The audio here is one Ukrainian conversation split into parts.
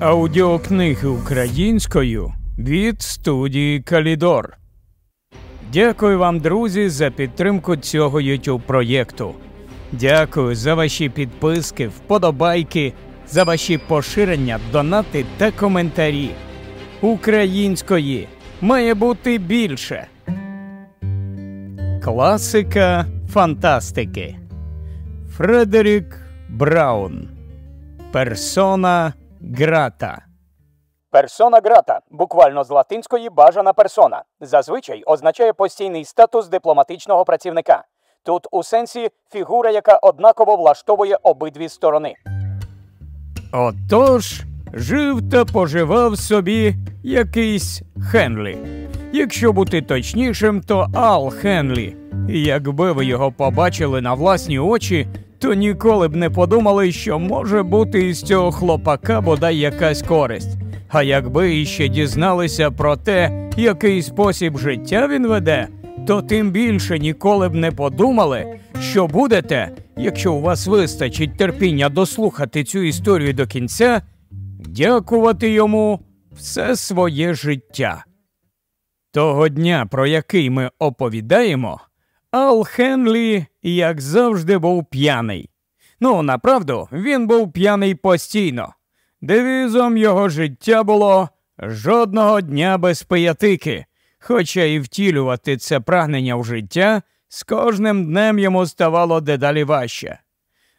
Аудіокниги українською від студії Калідор. Дякую вам, друзі, за підтримку цього youtube проєкту. Дякую за ваші підписки, вподобайки, за ваші поширення, донати та коментарі. Української має бути більше. Класика фантастики. Фредерік Браун. Персона грата. Персона грата, буквально з латинської бажана персона, зазвичай означає постійний статус дипломатичного працівника. Тут у сенсі фігура, яка однаково влаштовує обидві сторони. Отож, жив та поживав собі якийсь Хенлі. Якщо бути точнішим, то Ал Хенлі. І якби ви його побачили на власні очі, то ніколи б не подумали, що може бути із цього хлопака бодай якась користь. А якби іще дізналися про те, який спосіб життя він веде, то тим більше ніколи б не подумали, що будете, якщо у вас вистачить терпіння дослухати цю історію до кінця, дякувати йому все своє життя. Того дня, про який ми оповідаємо, Ал Хенлі, як завжди, був п'яний. Ну, направду, він був п'яний постійно. Девізом його життя було жодного дня без пиятики, хоча і втілювати це прагнення в життя з кожним днем йому ставало дедалі важче.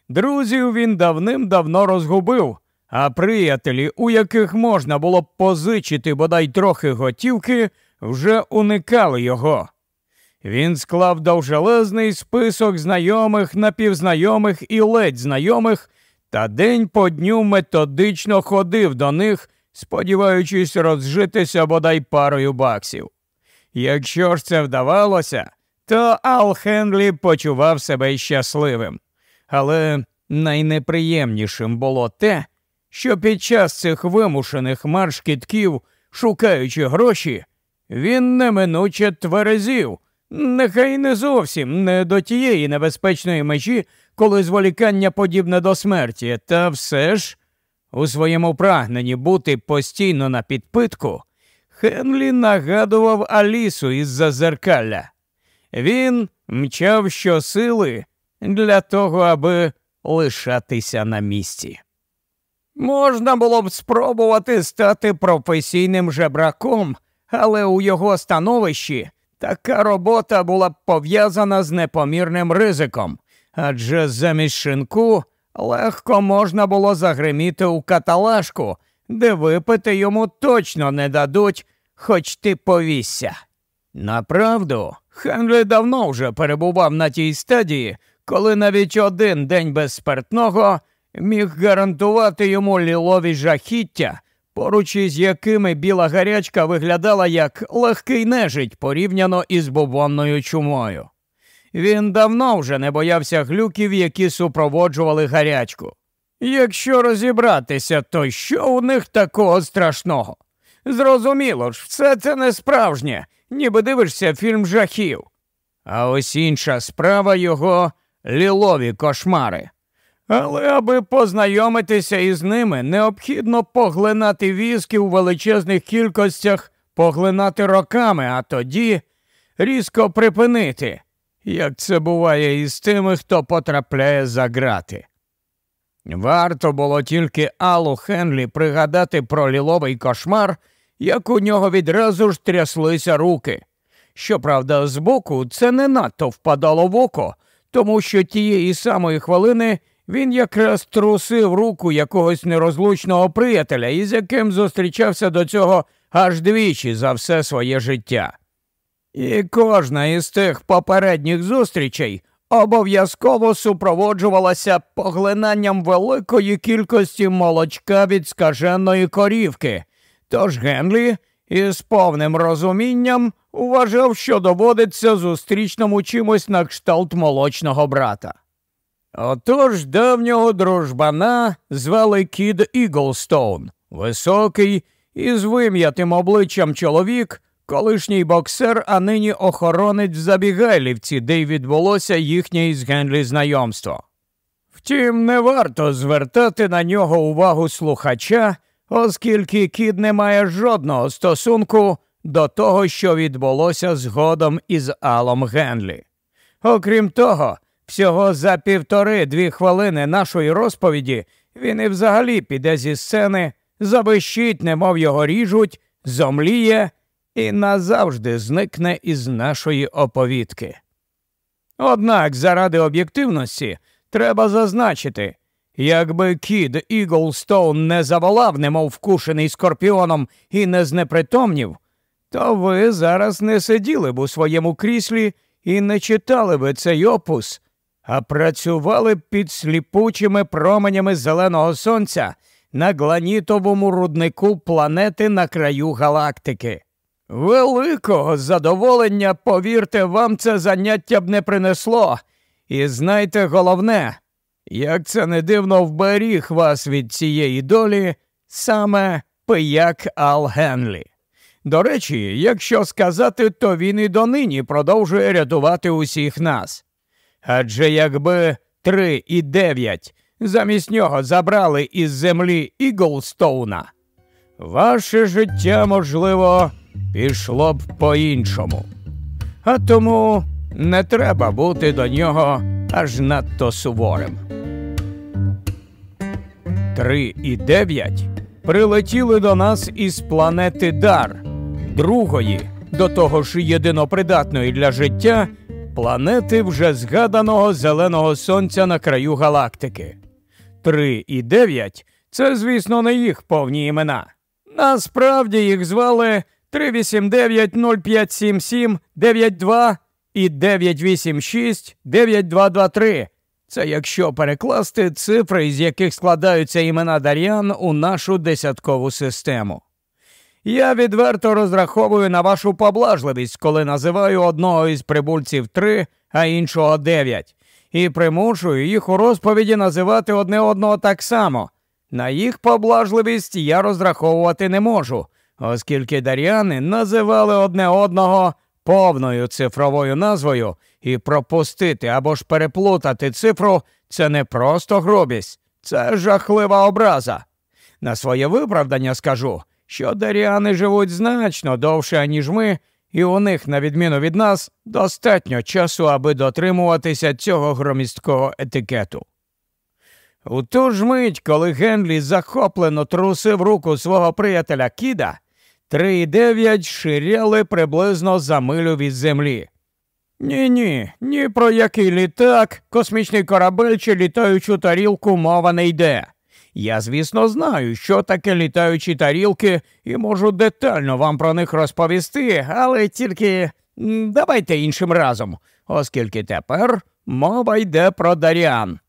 Друзів він давним-давно розгубив, а приятелі, у яких можна було позичити бодай трохи готівки, вже уникали його. Він склав довжелезний список знайомих, напівзнайомих і ледь знайомих, та день по дню методично ходив до них, сподіваючись розжитися бодай парою баксів. Якщо ж це вдавалося, то Ал Хенлі почував себе щасливим. Але найнеприємнішим було те, що під час цих вимушених марш кітків, шукаючи гроші, він неминуче тверезів, нехай не зовсім не до тієї небезпечної межі, коли зволікання подібне до смерті, та все ж у своєму прагненні бути постійно на підпитку, Хенлі нагадував Алісу із зазеркалля. Він мчав щосили для того, аби лишатися на місці. Можна було б спробувати стати професійним жебраком, але у його становищі така робота була б пов'язана з непомірним ризиком, адже замість шинку легко можна було загриміти у каталажку, де випити йому точно не дадуть, хоч ти повісся. Направду, Хенлі давно вже перебував на тій стадії, коли навіть один день без спиртного міг гарантувати йому лілові жахіття, поруч із якими біла гарячка виглядала як легкий нежить порівняно із бубонною чумою. Він давно вже не боявся глюків, які супроводжували гарячку. Якщо розібратися, то що у них такого страшного? Зрозуміло ж, все це не справжнє, ніби дивишся фільм жахів. А ось інша справа його лілові кошмари. Але аби познайомитися із ними, необхідно поглинати віскі у величезних кількостях, поглинати роками, а тоді різко припинити, як це буває із тими, хто потрапляє за грати. Варто було тільки Аллу Хенлі пригадати про ліловий кошмар, як у нього відразу ж тряслися руки. Щоправда, збоку це не надто впадало в око, тому що тієї самої хвилини він якраз трусив руку якогось нерозлучного приятеля, із яким зустрічався до цього аж двічі за все своє життя. І кожна із тих попередніх зустрічей обов'язково супроводжувалася поглинанням великої кількості молочка від скаженої корівки, тож Генлі із повним розумінням вважав, що доводиться зустрічному чимось на кшталт молочного брата. Отож давнього дружбана звали Кід Іглстоун, високий із вим'ятим обличчям чоловік, колишній боксер, а нині охоронець в забігайлівці, де й відбулося їхнє із Генлі знайомство. Втім, не варто звертати на нього увагу слухача, оскільки кід не має жодного стосунку до того, що відбулося згодом із Алом Генлі. Окрім того, всього за півтори-дві хвилини нашої розповіді він і взагалі піде зі сцени, забищить, немов його ріжуть, зомліє і назавжди зникне із нашої оповідки. Однак, заради об'єктивності, треба зазначити, якби кід Іглстоун не заволав, немов вкушений скорпіоном, і не знепритомнів, то ви зараз не сиділи б у своєму кріслі і не читали би цей опус, а працювали під сліпучими променями зеленого сонця на гланітовому руднику планети на краю галактики. Великого задоволення, повірте, вам це заняття б не принесло. І знайте головне, як це не дивно вберіг вас від цієї долі саме пияк Ал Генлі. До речі, якщо сказати, то він і донині продовжує рятувати усіх нас. Адже якби три і дев'ять замість нього забрали із землі Іглстоуна, ваше життя, можливо, пішло б по-іншому. А тому не треба бути до нього аж надто суворим. Три і дев'ять прилетіли до нас із планети Дар, другої, до того ж єдинопридатної для життя, планети вже згаданого зеленого сонця на краю галактики. Три і дев'ять це, звісно, не їх повні імена. Насправді їх звали 389 0577 92 і 986 9223. Це якщо перекласти цифри, з яких складаються імена Дар'ян у нашу десяткову систему. Я відверто розраховую на вашу поблажливість, коли називаю одного із прибульців три, а іншого дев'ять, і примушую їх у розповіді називати одне одного так само. На їх поблажливість я розраховувати не можу, оскільки дар'яни називали одне одного повною цифровою назвою, і пропустити або ж переплутати цифру це не просто грубість, це жахлива образа. На своє виправдання скажу, що даріани живуть значно довше, ніж ми, і у них, на відміну від нас, достатньо часу, аби дотримуватися цього громісткого етикету. У ту ж мить, коли Генлі захоплено трусив руку свого приятеля Кіда, три і дев'ять ширяли приблизно за милю від землі. Ні, ні, ні про який літак, космічний корабель чи літаючу тарілку мова не йде. Я, звісно, знаю, що таке літаючі тарілки, і можу детально вам про них розповісти, але тільки давайте іншим разом, оскільки тепер мова йде про Даріан.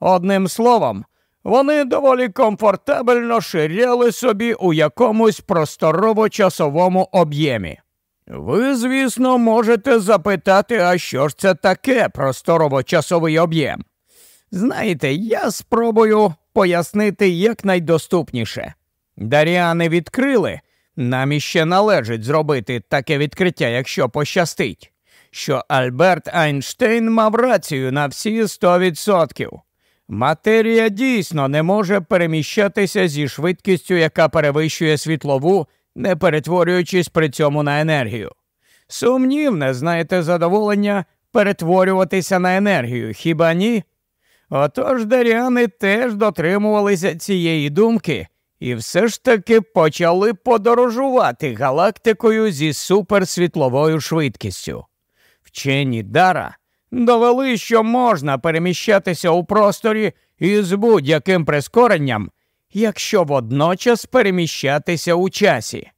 Одним словом, вони доволі комфортабельно ширяли собі у якомусь просторово-часовому об'ємі. Ви, звісно, можете запитати, а що ж це таке просторово-часовий об'єм? Знаєте, я спробую пояснити якнайдоступніше. Даріани відкрили, нам іще належить зробити таке відкриття, якщо пощастить, що Альберт Айнштейн мав рацію на всі 100%. Матерія дійсно не може переміщатися зі швидкістю, яка перевищує світлову, не перетворюючись при цьому на енергію. Сумнівне, знаєте, задоволення перетворюватися на енергію, хіба ні? Отож даряни теж дотримувалися цієї думки і все ж таки почали подорожувати галактикою зі суперсвітловою швидкістю. Вчені Дара довели, що можна переміщатися у просторі із будь-яким прискоренням, якщо водночас переміщатися у часі.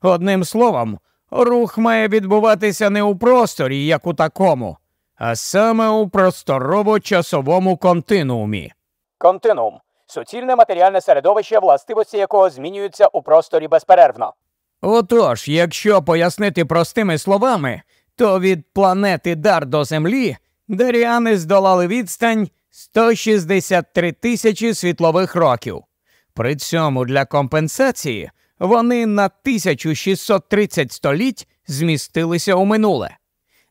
Одним словом, рух має відбуватися не у просторі, як у такому, а саме у просторово-часовому континуумі. Континуум суцільне матеріальне середовище, властивості якого змінюються у просторі безперервно. Отож, якщо пояснити простими словами, то від планети Дар до Землі Даріани здолали відстань 163 тисячі світлових років. При цьому для компенсації вони на 1630 століть змістилися у минуле.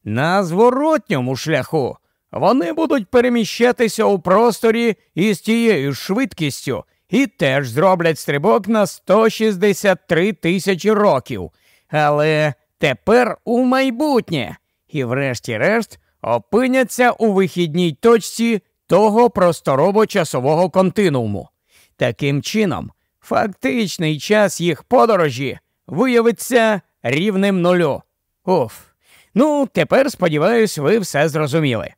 На зворотньому шляху вони будуть переміщатися у просторі із тією швидкістю, і теж зроблять стрибок на 163 тисячі років. Але тепер у майбутнє. І, врешті-решт, опиняться у вихідній точці того просторово-часового континууму. Таким чином, фактичний час їх подорожі виявиться рівним нулю. Уф. Ну, тепер, сподіваюсь, ви все зрозуміли.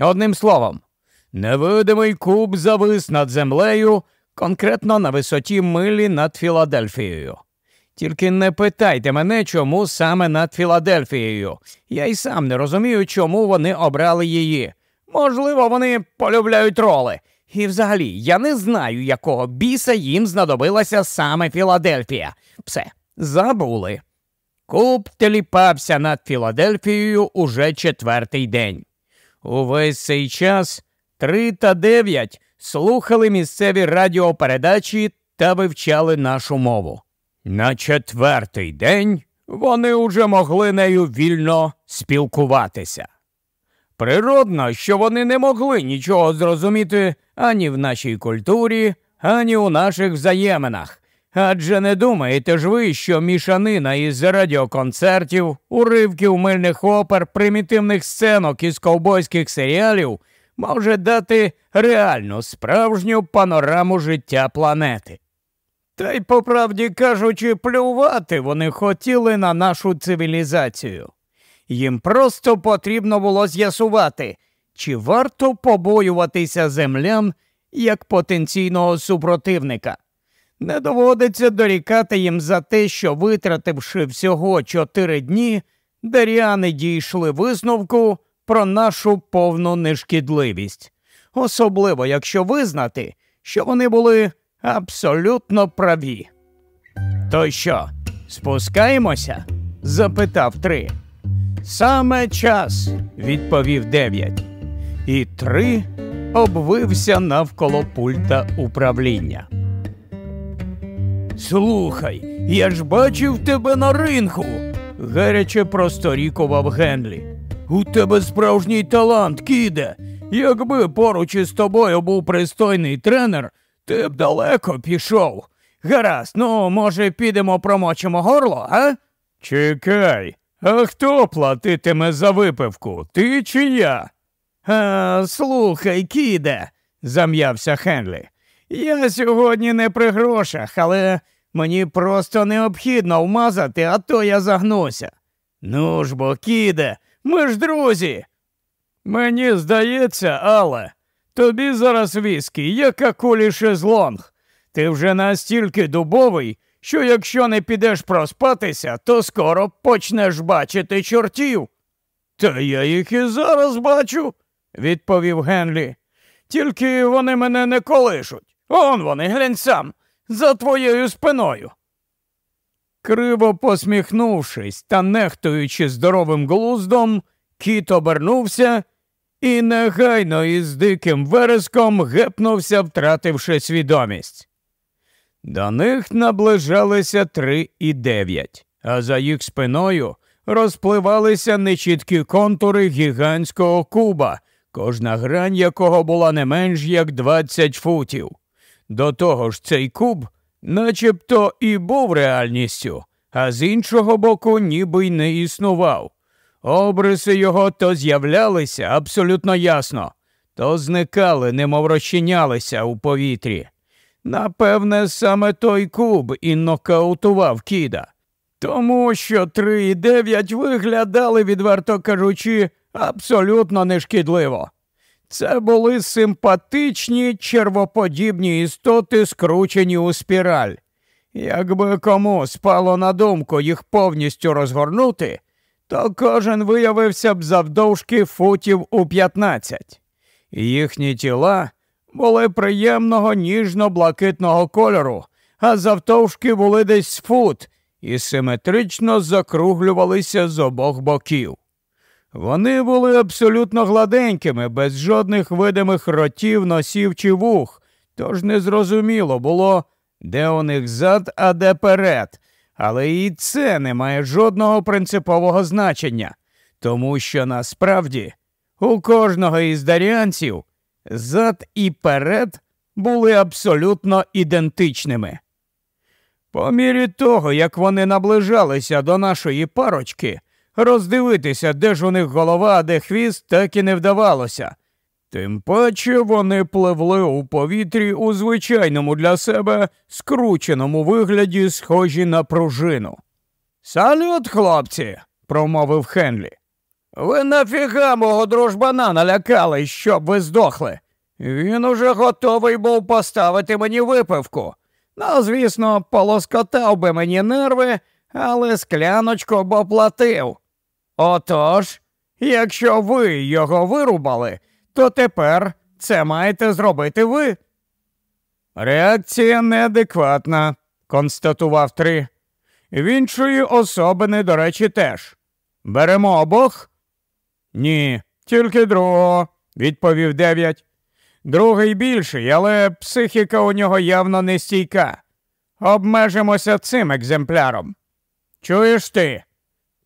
Одним словом, невидимий куб завис над землею, конкретно на висоті милі над Філадельфією. Тільки не питайте мене, чому саме над Філадельфією. Я й сам не розумію, чому вони обрали її. Можливо, вони полюбляють роли. І взагалі, я не знаю, якого біса їм знадобилася саме Філадельфія. Все, забули. Куб теліпався над Філадельфією уже четвертий день. Увесь цей час три та дев'ять слухали місцеві радіопередачі та вивчали нашу мову. На четвертий день вони уже могли нею вільно спілкуватися. Природно, що вони не могли нічого зрозуміти ані в нашій культурі, ані у наших взаєминах. Адже не думаєте ж ви, що мішанина із радіоконцертів, уривків мильних опер, примітивних сценок із ковбойських серіалів може дати реальну справжню панораму життя планети. Та й, по правді кажучи, плювати вони хотіли на нашу цивілізацію. Їм просто потрібно було з'ясувати, чи варто побоюватися землян як потенційного супротивника. Не доводиться дорікати їм за те, що, витративши всього чотири дні, даріани дійшли висновку про нашу повну нешкідливість, особливо якщо визнати, що вони були абсолютно праві. То що, спускаємося? запитав три. Саме час, відповів дев'ять. І три обвився навколо пульта управління. Слухай, я ж бачив тебе на ринку, гаряче просторікував Генлі. У тебе справжній талант, кіде. Якби поруч із тобою був пристойний тренер, ти б далеко пішов. Гаразд, ну, може, підемо промочимо горло, а? Чекай, а хто платитиме за випивку? Ти чи я? А, Слухай, кіде, зам'явся Хенлі. Я сьогодні не при грошах, але мені просто необхідно вмазати, а то я загнуся. Ну ж бо, кіде, ми ж друзі. Мені здається, але тобі зараз віскі, як акулі шезлонг. Ти вже настільки дубовий, що якщо не підеш проспатися, то скоро почнеш бачити чортів. Та я їх і зараз бачу, відповів Генлі. Тільки вони мене не колишуть. Он вони, глянь сам, за твоєю спиною. Криво посміхнувшись та нехтуючи здоровим глуздом, кіт обернувся і негайно із диким вереском гепнувся, втративши свідомість. До них наближалися три і дев'ять, а за їх спиною розпливалися нечіткі контури гігантського куба, кожна грань якого була не менш як двадцять футів. До того ж, цей куб начебто і був реальністю, а з іншого боку, ніби й не існував. Обриси його то з'являлися абсолютно ясно, то зникали, немов розчинялися у повітрі. Напевне, саме той куб і нокаутував кіда, тому що три і дев'ять виглядали, відверто кажучи, абсолютно нешкідливо. Це були симпатичні червоподібні істоти, скручені у спіраль. Якби кому спало на думку їх повністю розгорнути, то кожен виявився б завдовжки футів у 15. Їхні тіла були приємного ніжно-блакитного кольору, а завтовшки були десь фут і симетрично закруглювалися з обох боків. Вони були абсолютно гладенькими, без жодних видимих ротів, носів чи вух, тож незрозуміло було, де у них зад, а де перед, але і це не має жодного принципового значення, тому що насправді у кожного із даріанців зад і перед були абсолютно ідентичними. По мірі того, як вони наближалися до нашої парочки, роздивитися, де ж у них голова, а де хвіст, так і не вдавалося. Тим паче вони пливли у повітрі у звичайному для себе скрученому вигляді, схожі на пружину. Салют, хлопці, промовив Хенлі. Ви нафіга мого дружбана налякали, щоб ви здохли. Він уже готовий був поставити мені випивку. Ну, звісно, полоскотав би мені нерви, але скляночку б оплатив. Отож, якщо ви його вирубали, то тепер це маєте зробити ви. Реакція неадекватна, констатував три. В іншої особини, до речі, теж. Беремо обох? Ні, тільки другого, відповів дев'ять. Другий більший, але психіка у нього явно не стійка. Обмежимося цим екземпляром. Чуєш ти?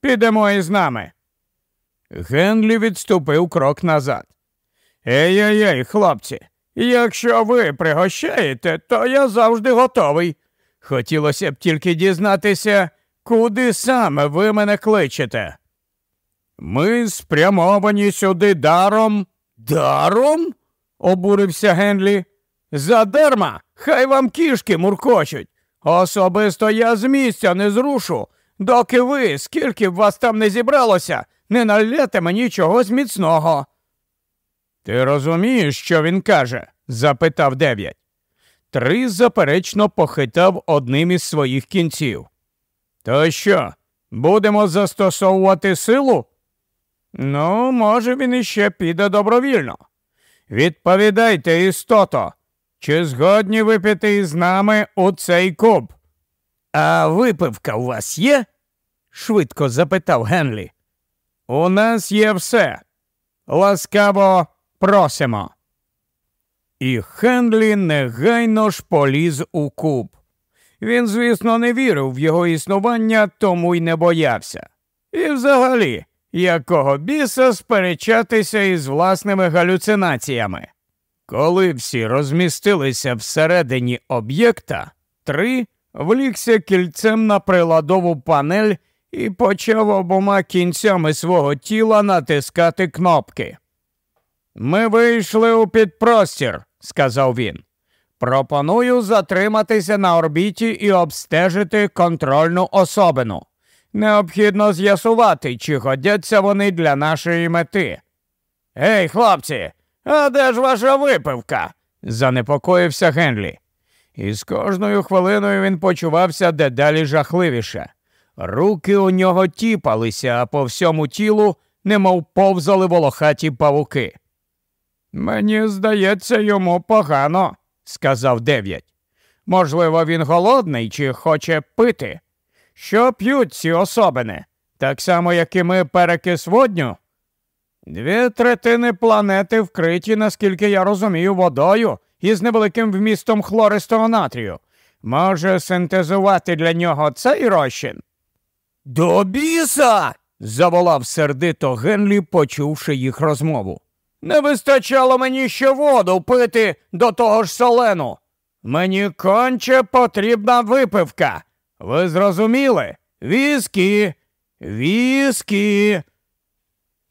Підемо із нами. Генлі відступив крок назад. Ей, ей, хлопці, якщо ви пригощаєте, то я завжди готовий. Хотілося б тільки дізнатися, куди саме ви мене кличете. Ми спрямовані сюди даром. Даром? обурився Генлі. Задарма, хай вам кішки муркочуть. Особисто я з місця не зрушу, доки ви, скільки б вас там не зібралося, не налєте мені чогось міцного. Ти розумієш, що він каже? запитав дев'ять. Три заперечно похитав одним із своїх кінців. То що, будемо застосовувати силу? Ну, може, він іще піде добровільно. Відповідайте, істото, чи згодні випити із нами у цей куб? А випивка у вас є? Швидко запитав Генлі. У нас є все. Ласкаво просимо. І Хенлі негайно ж поліз у куб. Він, звісно, не вірив в його існування, тому й не боявся. І взагалі, якого біса сперечатися із власними галюцинаціями. Коли всі розмістилися всередині об'єкта, три влігся кільцем на приладову панель і почав обома кінцями свого тіла натискати кнопки. Ми вийшли у підпростір, сказав він. Пропоную затриматися на орбіті і обстежити контрольну особину. Необхідно з'ясувати, чи годяться вони для нашої мети. Гей, хлопці, а де ж ваша випивка? занепокоївся Генлі. І з кожною хвилиною він почувався дедалі жахливіше. Руки у нього тіпалися, а по всьому тілу немов повзали волохаті павуки. Мені здається, йому погано, сказав дев'ять. Можливо, він голодний чи хоче пити. Що п'ють ці особини? Так само, як і ми перекис водню? Дві третини планети вкриті, наскільки я розумію, водою із невеликим вмістом хлористого натрію. Може синтезувати для нього цей розчин? До біса. заволав сердито Генлі, почувши їх розмову. Не вистачало мені ще воду пити до того ж солену. Мені конче потрібна випивка. Ви зрозуміли? Віскі, віскі.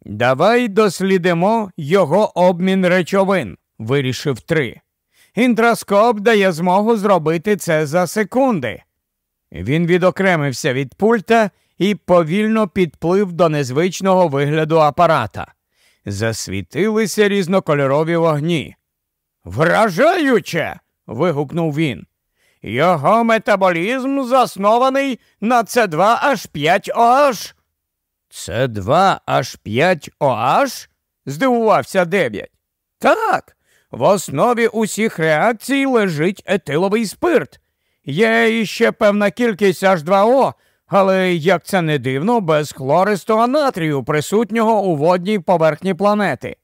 Давай дослідимо його обмін речовин, вирішив три. Інтроскоп дає змогу зробити це за секунди. Він відокремився від пульта і повільно підплив до незвичного вигляду апарата. Засвітилися різнокольорові вогні. Вражаюче. вигукнув він. Його метаболізм заснований на С2H5OH. С2H5OH? здивувався дев'ять. Так, в основі усіх реакцій лежить етиловий спирт. Є іще певна кількість H2O, але як це не дивно, без хлористого натрію, присутнього у водній поверхні планети.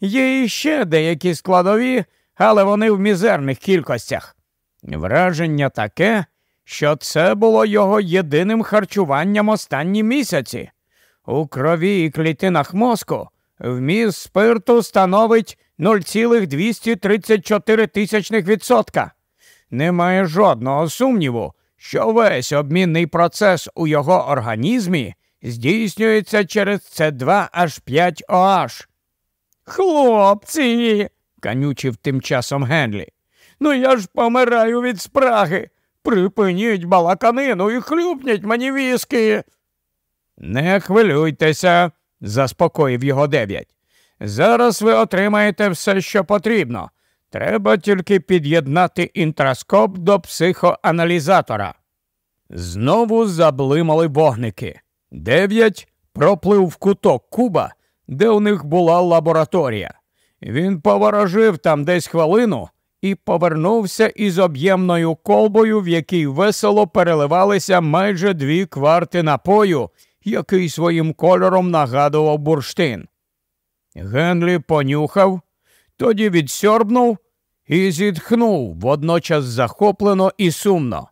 Є іще деякі складові, але вони в мізерних кількостях. Враження таке, що це було його єдиним харчуванням останні місяці. У крові і клітинах мозку вміст спирту становить 0,234 тисячних відсотка. Немає жодного сумніву, що весь обмінний процес у його організмі здійснюється через С2H5OH. Хлопці, канючив тим часом Генлі. Ну я ж помираю від спраги. Припиніть балаканину і хлюпніть мені віски. Не хвилюйтеся, заспокоїв його дев'ять. Зараз ви отримаєте все, що потрібно. Треба тільки під'єднати інтраскоп до психоаналізатора. Знову заблимали вогники. Дев'ять проплив в куток куба, де у них була лабораторія. Він поворожив там десь хвилину і повернувся із об'ємною колбою, в якій весело переливалися майже дві кварти напою, який своїм кольором нагадував бурштин. Генлі понюхав, тоді відсьорбнув і зітхнув водночас захоплено і сумно.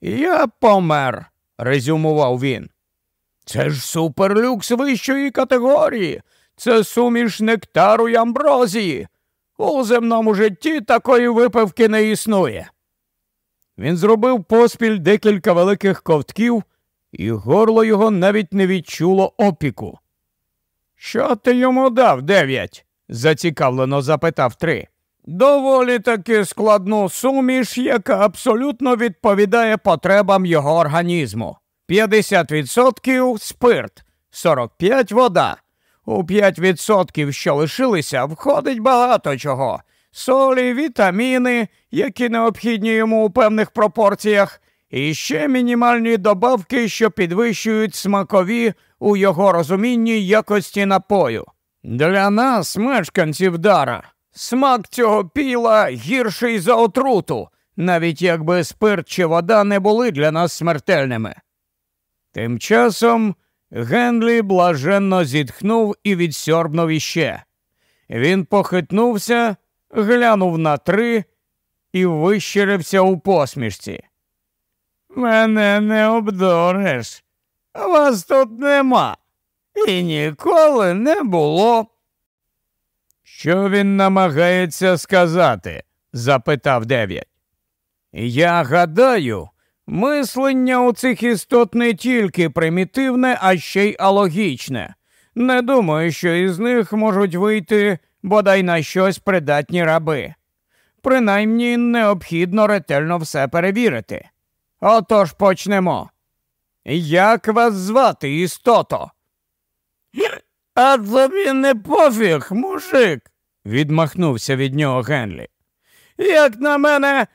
Я помер, резюмував він. Це ж суперлюкс вищої категорії, це суміш нектару й амброзії. У земному житті такої випивки не існує. Він зробив поспіль декілька великих ковтків, і горло його навіть не відчуло опіку. Що ти йому дав, дев'ять? Зацікавлено запитав три. Доволі таки складну суміш, яка абсолютно відповідає потребам його організму. 50% спирт, 45% вода. У 5%, що лишилися, входить багато чого. Солі, вітаміни, які необхідні йому у певних пропорціях, і ще мінімальні добавки, що підвищують смакові у його розумінні якості напою. Для нас, мешканців дара, смак цього піла гірший за отруту, навіть якби спирт чи вода не були для нас смертельними. Тим часом Генлі блаженно зітхнув і відсьорбнув іще. Він похитнувся, глянув на три і вищирився у посмішці. Мене не обдуриш. Вас тут нема і ніколи не було. Що він намагається сказати? запитав дев'ять. Я гадаю, мислення у цих істот не тільки примітивне, а ще й алогічне. Не думаю, що із них можуть вийти бодай на щось придатні раби. Принаймні необхідно ретельно все перевірити. Отож почнемо. Як вас звати, істото? А тобі не пофіг, мужик, відмахнувся від нього Генлі. Як на мене,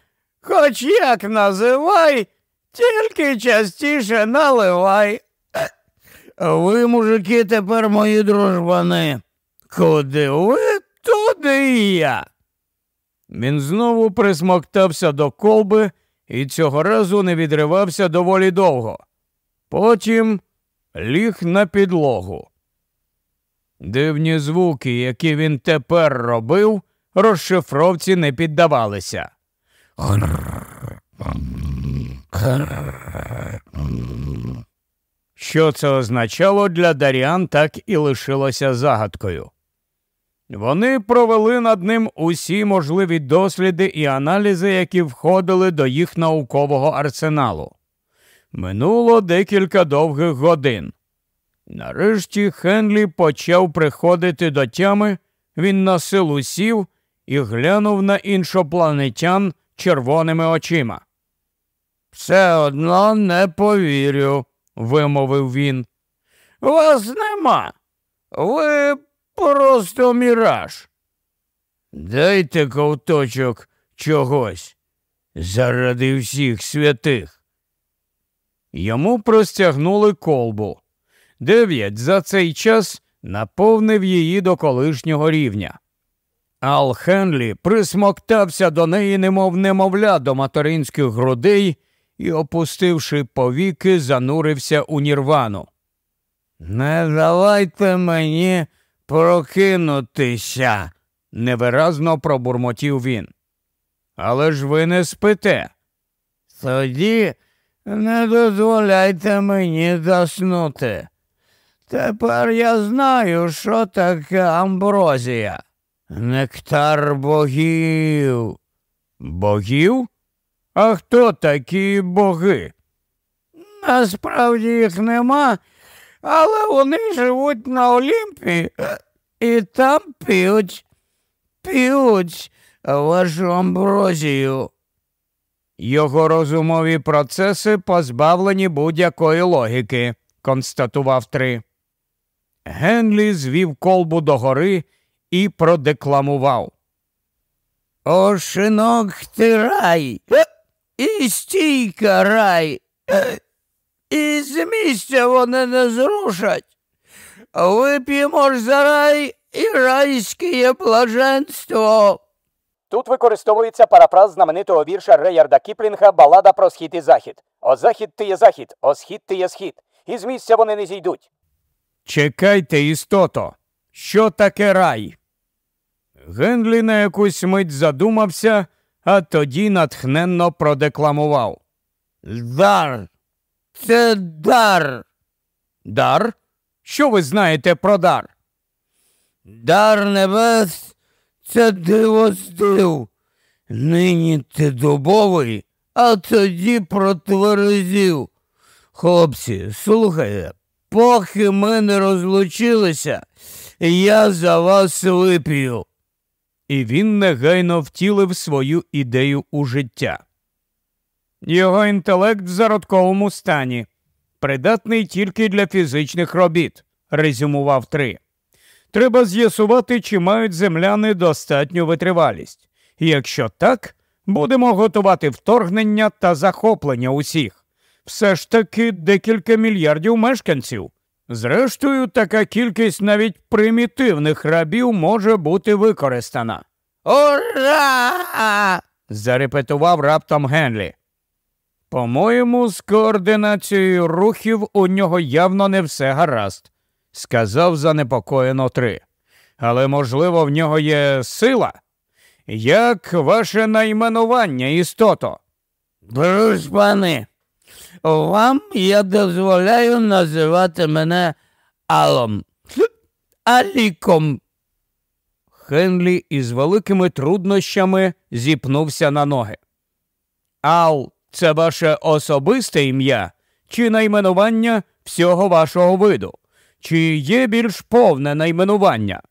хоч як називай, тільки частіше наливай. Ви, мужики, тепер мої дружбани. Куди ви, туди і я. Він знову присмоктався до колби і цього разу не відривався доволі довго. Потім ліг на підлогу. Дивні звуки, які він тепер робив, розшифровці не піддавалися. Що це означало для Даріан, так і лишилося загадкою. Вони провели над ним усі можливі досліди і аналізи, які входили до їх наукового арсеналу. Минуло декілька довгих годин. Нарешті Хенлі почав приходити до тями, він на силу сів і глянув на іншопланетян червоними очима. Все одно не повірю, вимовив він. Вас нема. Ви просто міраж. Дайте ковточок чогось заради всіх святих. Йому простягнули колбу. Дев'ять за цей час наповнив її до колишнього рівня. Ал Хенлі присмоктався до неї, немов немовля до материнських грудей і, опустивши повіки, занурився у нірвану. Не давайте мені прокинутися, невиразно пробурмотів він. Але ж ви не спите. Тоді не дозволяйте мені заснути. Тепер я знаю, що таке амброзія. Нектар богів. Богів? А хто такі боги? Насправді їх нема, але вони живуть на Олімпі і там п'ють, п'ють вашу амброзію. Його розумові процеси позбавлені будь-якої логіки, констатував три. Генлі звів колбу догори і продекламував. О, шинок ти рай, і стійка рай, і з місця вони не зрушать. Вип'ємо ж за рай і райське блаженство. Тут використовується парапраз знаменитого вірша Реярда Кіплінга Балада про схід і захід. О захід ти є захід, о схід ти є схід. І з місця вони не зійдуть. Чекайте, істото, що таке рай? Генлі на якусь мить задумався, а тоді натхненно продекламував. Дар. Це дар. Дар? Що ви знаєте про дар? Дар небес це диво з див. Нині ти дубовий, а тоді протверезів. Хлопці, слухайте, поки ми не розлучилися, я за вас вип'ю. І він негайно втілив свою ідею у життя. Його інтелект в зародковому стані, придатний тільки для фізичних робіт, резюмував три. Треба з'ясувати, чи мають земляни достатню витривалість. Якщо так, будемо готувати вторгнення та захоплення усіх. Все ж таки декілька мільярдів мешканців. Зрештою, така кількість навіть примітивних рабів може бути використана. Ура! зарепетував раптом Генлі. По-моєму, з координацією рухів у нього явно не все гаразд, сказав занепокоєно три. Але, можливо, в нього є сила? Як ваше найменування, істото? Дружбани, вам я дозволяю називати мене Алом. Аліком. Хенлі із великими труднощами зіпнувся на ноги. Ал, це ваше особисте ім'я чи найменування всього вашого виду? Чи є більш повне найменування?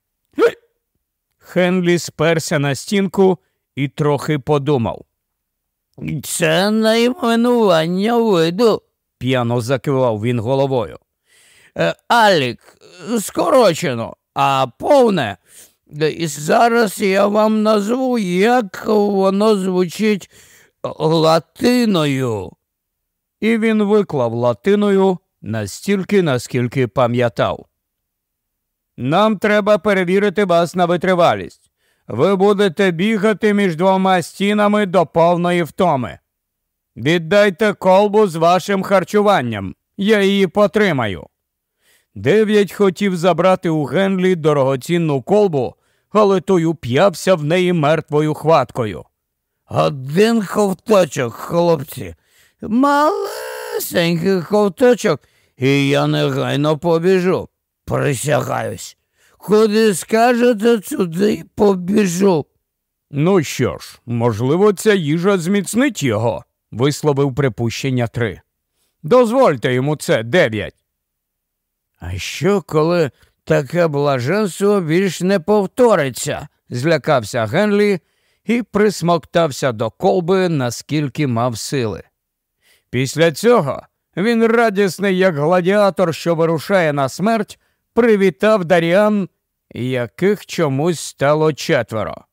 Хенлі сперся на стінку і трохи подумав. Це найменування виду, п'яно закивав він головою. «Е, Алік, скорочено, а повне. І зараз я вам назву, як воно звучить латиною. І він виклав латиною настільки, наскільки пам'ятав. Нам треба перевірити вас на витривалість. Ви будете бігати між двома стінами до повної втоми. Віддайте колбу з вашим харчуванням. Я її потримаю. Дев'ять хотів забрати у Генлі дорогоцінну колбу, але той уп'явся в неї мертвою хваткою. Один ковточок, хлопці, малесенький ковточок, і я негайно побіжу. Присягаюсь. Куди скажете, й побіжу. Ну що ж, можливо, ця їжа зміцнить його, висловив припущення три. Дозвольте йому це дев'ять. А що, коли таке блаженство більш не повториться? злякався Генлі і присмоктався до колби, наскільки мав сили. Після цього він радісний, як гладіатор, що вирушає на смерть, привітав Даріан, яких чомусь стало четверо.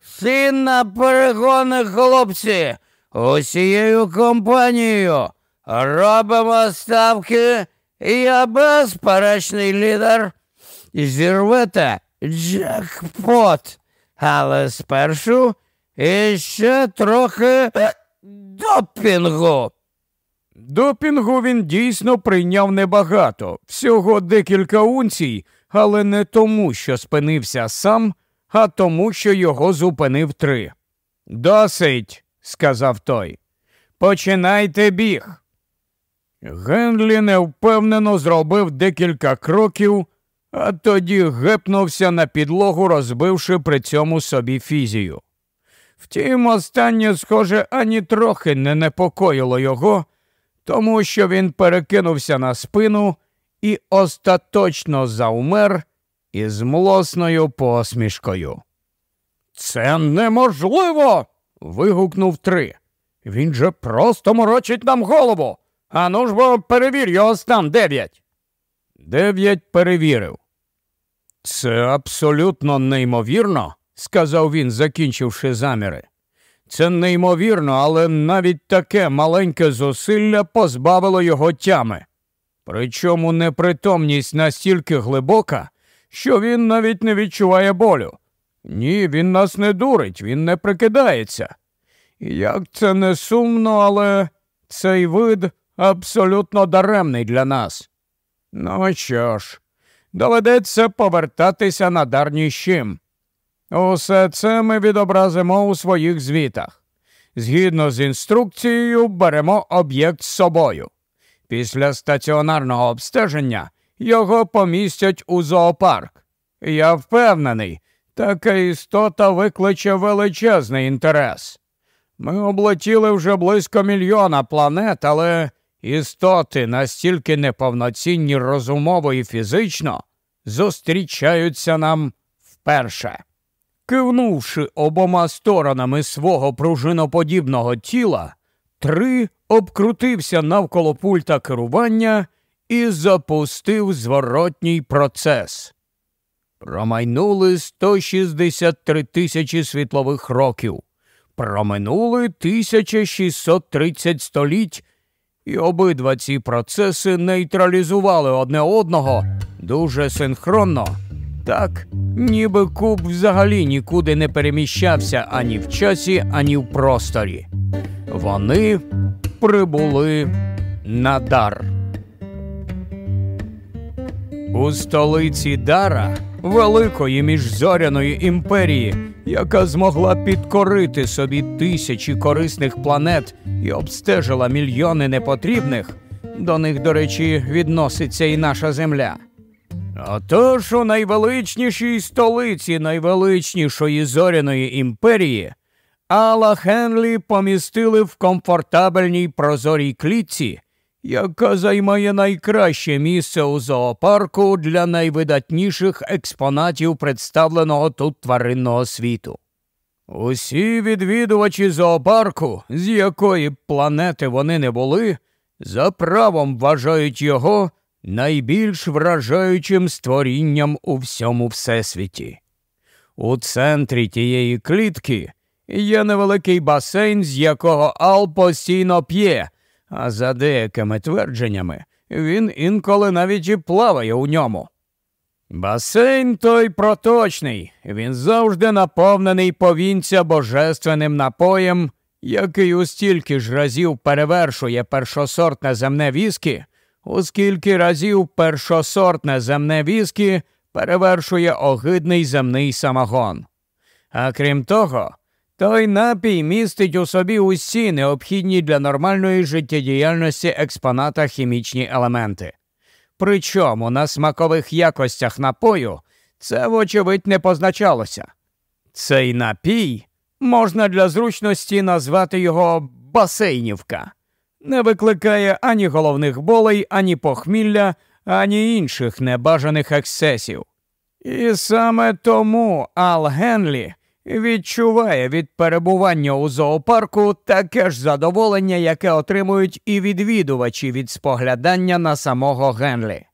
Син на перегони, хлопці, усією компанією. Робимо ставки, я безперечний лідер. Зірвете джекпот, але спершу іще трохи допінгу. Допінгу він дійсно прийняв небагато, всього декілька унцій, але не тому, що спинився сам, а тому, що його зупинив три. Досить, сказав той. Починайте біг. Генлі невпевнено зробив декілька кроків, а тоді гепнувся на підлогу, розбивши при цьому собі фізію. Втім, останнє, схоже, ані трохи не непокоїло його, тому що він перекинувся на спину і остаточно заумер із млосною посмішкою. Це неможливо. вигукнув три. Він же просто морочить нам голову. Ану ж бо перевір його стан дев'ять. Дев'ять перевірив. Це абсолютно неймовірно, сказав він, закінчивши заміри. Це неймовірно, але навіть таке маленьке зусилля позбавило його тями. Причому непритомність настільки глибока, що він навіть не відчуває болю. Ні, він нас не дурить, він не прикидається. Як це не сумно, але цей вид абсолютно даремний для нас. Ну що ж, доведеться повертатися на дарніщим. Усе це ми відобразимо у своїх звітах. Згідно з інструкцією, беремо об'єкт з собою. Після стаціонарного обстеження його помістять у зоопарк. Я впевнений, така істота викличе величезний інтерес. Ми облетіли вже близько мільйона планет, але істоти настільки неповноцінні розумово і фізично зустрічаються нам вперше. Кивнувши обома сторонами свого пружиноподібного тіла, три обкрутився навколо пульта керування і запустив зворотній процес. Промайнули 163 тисячі світлових років, проминули 1630 століть, і обидва ці процеси нейтралізували одне одного дуже синхронно, так, ніби куб взагалі нікуди не переміщався ані в часі, ані в просторі. Вони прибули на дар. У столиці Дара, великої міжзоряної імперії, яка змогла підкорити собі тисячі корисних планет і обстежила мільйони непотрібних, до них, до речі, відноситься і наша земля. Отож у найвеличнішій столиці найвеличнішої зоряної імперії Алла Хенлі помістили в комфортабельній прозорій клітці, яка займає найкраще місце у зоопарку для найвидатніших експонатів представленого тут тваринного світу. Усі відвідувачі зоопарку, з якої планети вони не були, за правом вважають його найбільш вражаючим створінням у всьому всесвіті. У центрі тієї клітки є невеликий басейн, з якого Ал постійно п'є, а за деякими твердженнями він інколи навіть і плаває у ньому. Басейн той проточний, він завжди наповнений повінця божественним напоєм, який у стільки ж разів перевершує першосортне земне віскі, у скільки разів першосортне земне віскі перевершує огидний земний самогон. А крім того, той напій містить у собі усі необхідні для нормальної життєдіяльності експоната хімічні елементи. Причому на смакових якостях напою це, вочевидь, не позначалося. Цей напій можна для зручності назвати його басейнівка, не викликає ані головних болей, ані похмілля, ані інших небажаних ексцесів. І саме тому Ал Генлі відчуває від перебування у зоопарку таке ж задоволення, яке отримують і відвідувачі від споглядання на самого Генлі.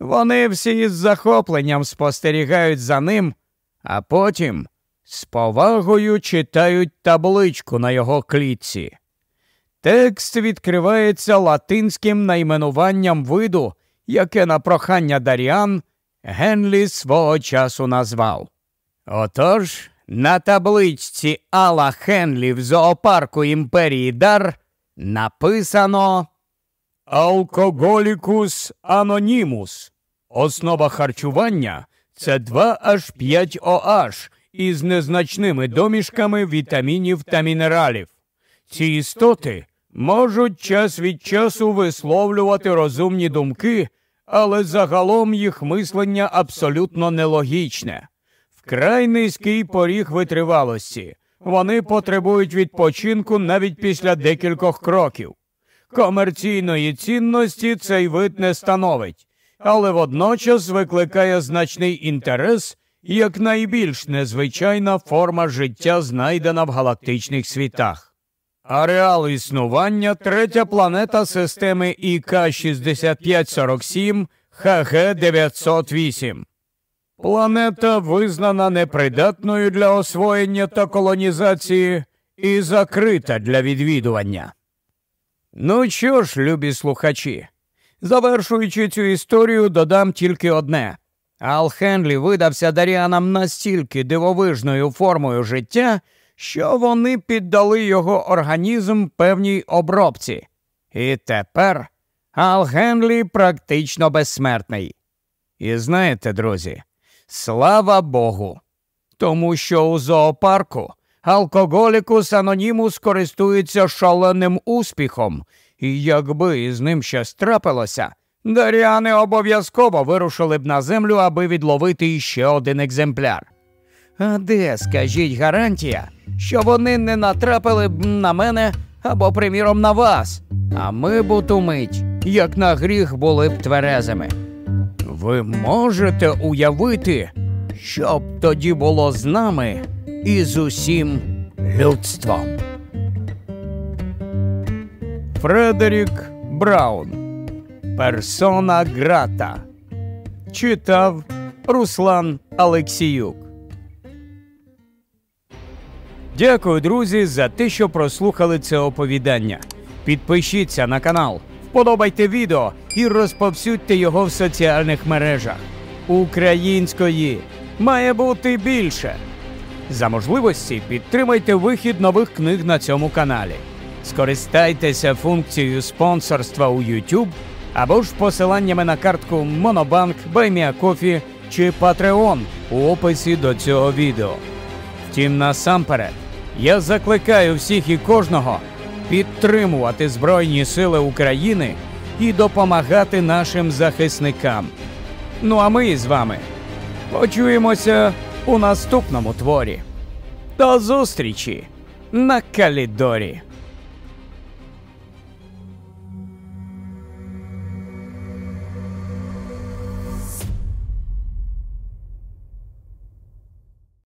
Вони всі з захопленням спостерігають за ним, а потім з повагою читають табличку на його клітці. Текст відкривається латинським найменуванням виду, яке на прохання Даріан Генлі свого часу назвав. Отож, на табличці Алла Хенлі в зоопарку імперії Дар написано Алкоголікус анонімус. Основа харчування це 2H5OH із незначними домішками вітамінів та мінералів. Ці істоти можуть час від часу висловлювати розумні думки, але загалом їх мислення абсолютно нелогічне. Вкрай низький поріг витривалості. Вони потребують відпочинку навіть після декількох кроків. Комерційної цінності цей вид не становить, але водночас викликає значний інтерес як найбільш незвичайна форма життя, знайдена в галактичних світах. Ареал існування третя планета системи ІК 6547 ХГ 908. Планета визнана непридатною для освоєння та колонізації і закрита для відвідування. Ну що ж, любі слухачі, завершуючи цю історію, додам тільки одне. Ал Хенлі видався Даріанам настільки дивовижною формою життя, що вони піддали його організм певній обробці. І тепер Ал Генлі практично безсмертний. І знаєте, друзі, слава Богу, тому що у зоопарку алкоголікус анонімус користується шаленим успіхом, і якби із ним щось трапилося, Даріани обов'язково вирушили б на землю, аби відловити іще один екземпляр. А де, скажіть, гарантія, що вони не натрапили б на мене або, приміром, на вас, а ми б у ту мить, як на гріх, були б тверезими. Ви можете уявити, що б тоді було з нами і з усім людством. Фредерік Браун Персона Грата читав Руслан Алексіюк. Дякую, друзі, за те, що прослухали це оповідання. Підпишіться на канал, вподобайте відео і розповсюдьте його в соціальних мережах. Української має бути більше. За можливості підтримайте вихід нових книг на цьому каналі. Скористайтеся функцією спонсорства у YouTube або ж посиланнями на картку Monobank, BuyMeACoffee чи Patreon у описі до цього відео. Втім, насамперед, я закликаю всіх і кожного підтримувати Збройні Сили України і допомагати нашим захисникам. Ну а ми з вами почуємося у наступному творі. До зустрічі на Калідорі!